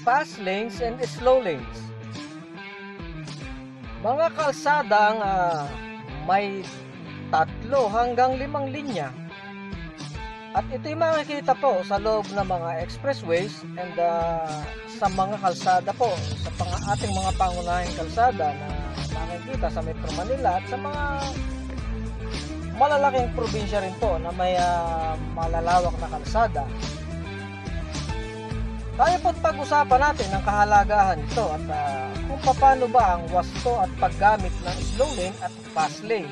fast lanes and slow lanes. Mga kalsadang ah, may tatlo hanggang limang linya. At ito'y makikita po sa loob ng mga expressways and ah, sa mga kalsada po, sa pang ating mga pangunahing kalsada na makikita sa Metro Manila at sa mga malalaking probinsya rin po na may ah, malalawak na kalsada. Tayo po't pag-usapan natin ang kahalagahan nito at ah, kung paano ba ang wasto at paggamit ng slow lane at fast lane.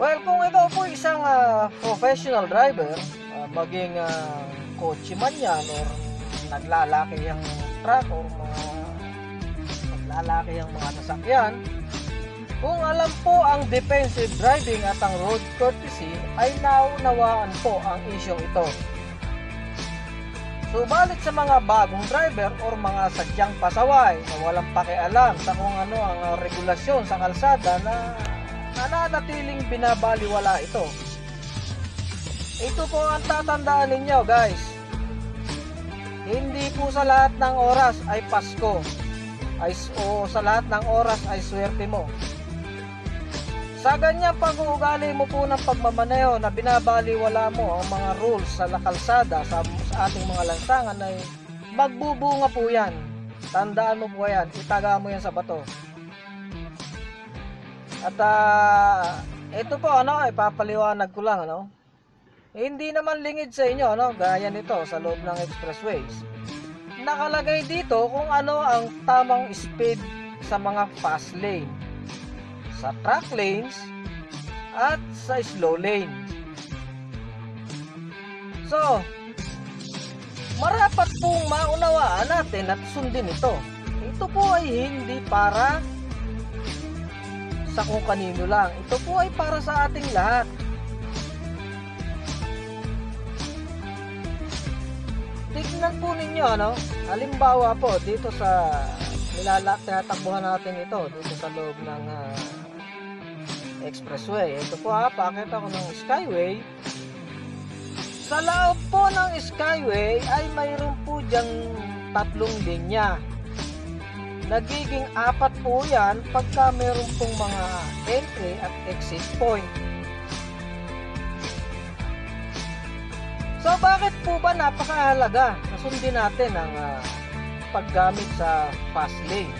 Well, kung ikaw po isang ah, professional driver, ah, maging uh, kotse man yan or naglalaki ang truck or mga naglalaki ang mga sasakyan, kung alam po ang defensive driving at ang road courtesy ay naunawaan po ang isyong ito. Subalit sa mga bagong driver or mga sadyang pasaway na walang pakialam sa kung ano ang uh, regulasyon sa kalsada na nananatiling binabaliwala ito. Ito po ang tatandaan ninyo guys. Hindi po sa lahat ng oras ay Pasko ay, o sa lahat ng oras ay swerte mo. Sa ganyang pag-uugali mo po ng pagmamaneho na binabaliwala mo ang mga rules sa kalsada sa, sa ating mga lansangan ay magbubunga po yan. Tandaan mo po yan, itaga mo yan sa bato. At ah, ito po ano, ipapaliwanag ko lang ano. Hindi naman lingid sa inyo ano, gaya nito sa loob ng expressways. Nakalagay dito kung ano ang tamang speed sa mga fast lane sa truck lanes at sa slow lanes. So, marapat pong maunawaan natin at sundin ito. Ito po ay hindi para sa kung kanino lang. Ito po ay para sa ating lahat. Tignan po ninyo, ano? Halimbawa po, dito sa nilala, tinatakbuhan natin ito, dito sa loob ng ah, expressway. Ito po ha, pakita ko ng skyway. Sa loob po ng skyway ay mayroon po diyang tatlong linya. Nagiging apat po yan pagka mayroon pong mga entry at exit point. So bakit po ba napakahalaga na sundin natin ang ah, paggamit sa fast lane?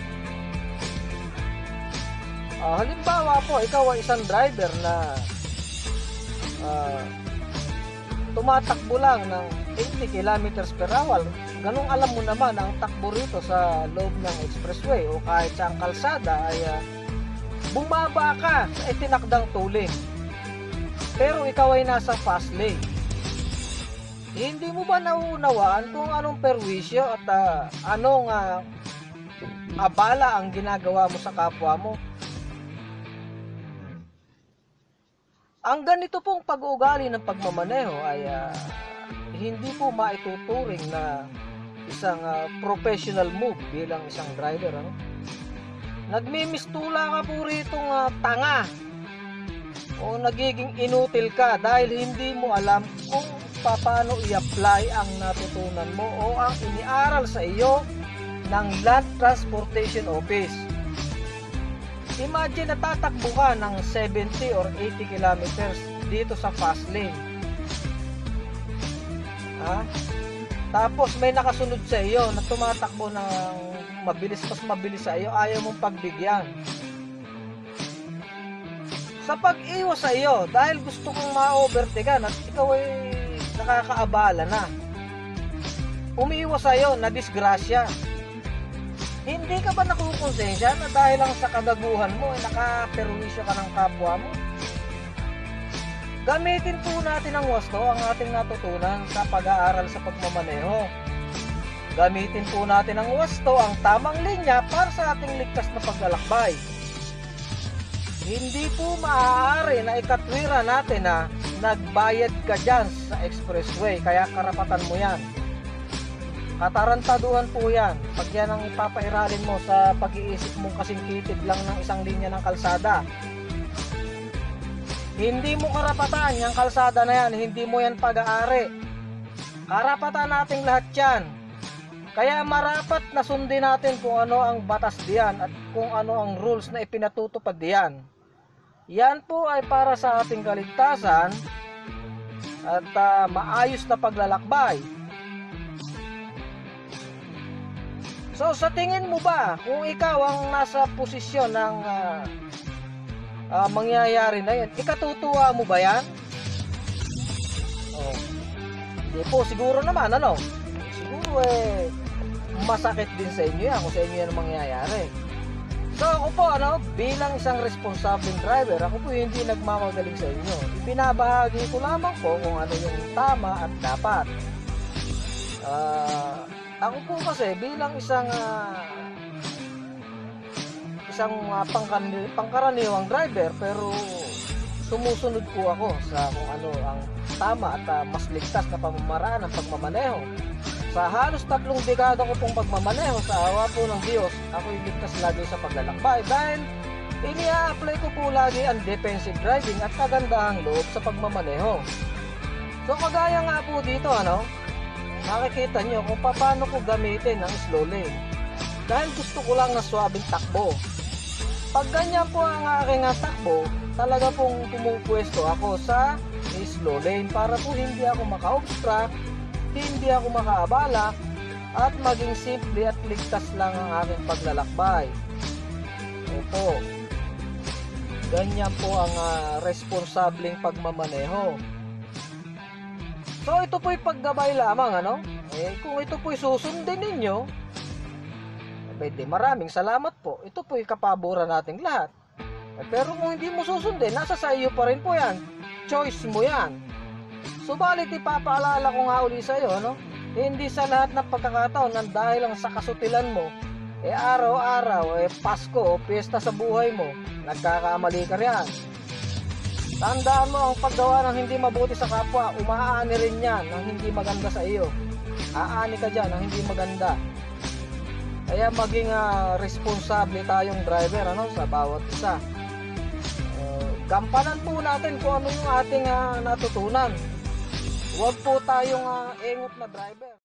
Ah, halimbawa po, ikaw ay isang driver na ah, tumatakbo lang ng 80 kilometers per hour. Ganong alam mo naman ang takbo rito sa loob ng expressway o kahit sa kalsada ay ah, bumaba ka sa itinakdang tuling. Pero ikaw ay nasa fast lane. Hindi mo ba nauunawaan kung anong perwisyo at ah, anong ah, abala ang ginagawa mo sa kapwa mo? Ang ganito pong pag-uugali ng pagmamaneho ay ah, hindi po maituturing na isang ah, professional move bilang isang driver. Ano? Nagmimistula ka po rito nga tanga o nagiging inutil ka dahil hindi mo alam kung paano i-apply ang natutunan mo o ang iniaral sa iyo ng Land Transportation Office. Imagine na tatakbo ka ng 70 or 80 kilometers dito sa fast lane. Ha? Tapos may nakasunod sa iyo na tumatakbo ng mabilis mas mabilis sa iyo, ayaw mong pagbigyan. Sa pag-iwas sa iyo, dahil gusto kong ma-overtaken at ikaw ay nakakaabala na. Umiiwas sa iyo na disgrasya. Hindi ka ba nakukonsensya na dahil lang sa kagaguhan mo ay nakaperwisyo ka ng kapwa mo? Gamitin po natin ang wasto ang ating natutunan sa pag-aaral sa pagmamaneho. Gamitin po natin ang wasto ang tamang linya para sa ating ligtas na paglalakbay. Hindi po maaari na ikatwira natin na nagbayad ka dyan sa expressway kaya karapatan mo yan. Katarantaduhan po yan. Pag yan ang ipapairalin mo sa pag-iisip mong kasingkitid lang ng isang linya ng kalsada. Hindi mo karapatan yung kalsada na yan. Hindi mo yan pag-aari. Karapatan nating lahat yan. Kaya marapat na sundin natin kung ano ang batas diyan at kung ano ang rules na ipinatutupad diyan. Yan po ay para sa ating kaligtasan at ah, maayos na paglalakbay. So sa tingin mo ba kung ikaw ang nasa posisyon ng ah, ah, mangyayari na yan, ikatutuwa mo ba yan? Oh. Hindi po, siguro naman, ano? Siguro eh, masakit din sa inyo yan kung sa inyo yan ang mangyayari. So ako po, ano, bilang isang responsibleng driver, ako po hindi nagmamagaling sa inyo. Ibinabahagi ko lamang po kung ano yung tama at dapat. Ah, ako po kasi bilang isang ah, isang uh, pangkarani- pangkaraniwang driver pero sumusunod po ako sa kung ano ang tama at ah, mas ligtas na pamamaraan ng pagmamaneho. Sa halos tatlong dekada ko pong pagmamaneho sa awa po ng Diyos, ako ligtas lagi sa paglalakbay dahil ini-apply ko po lagi ang defensive driving at kagandahang loob sa pagmamaneho. So kagaya nga po dito ano, makikita nyo kung paano ko gamitin ang slow lane. Dahil gusto ko lang na swabing takbo. Pag ganyan po ang aking takbo, talaga pong pumupwesto ako sa slow lane para po hindi ako maka-obstruct, hindi ako makaabala, at maging simple at ligtas lang ang aking paglalakbay. Ito. Ganyan po ang ah, responsableng pagmamaneho. So ito po'y paggabay lamang ano? Eh kung ito po'y susundin ninyo, eh di maraming salamat po. Ito po'y kapaboran nating lahat. Eh, pero kung hindi mo susundin, nasa sa iyo pa rin po yan. Choice mo yan. Subalit ipapaalala ko nga uli sa iyo, no? Hindi sa lahat ng pagkakataon nang dahil lang sa kasutilan mo, eh araw-araw, eh Pasko o piyesta sa buhay mo, nagkakamali ka riyan. Tandaan mo ang paggawa ng hindi mabuti sa kapwa, umaani rin yan ng hindi maganda sa iyo. Aani ka dyan ng hindi maganda. Kaya maging ah, responsable tayong driver ano, sa bawat isa. Uh, gampanan po natin kung ano yung ating ah, natutunan. Huwag po tayong ah, engot na driver.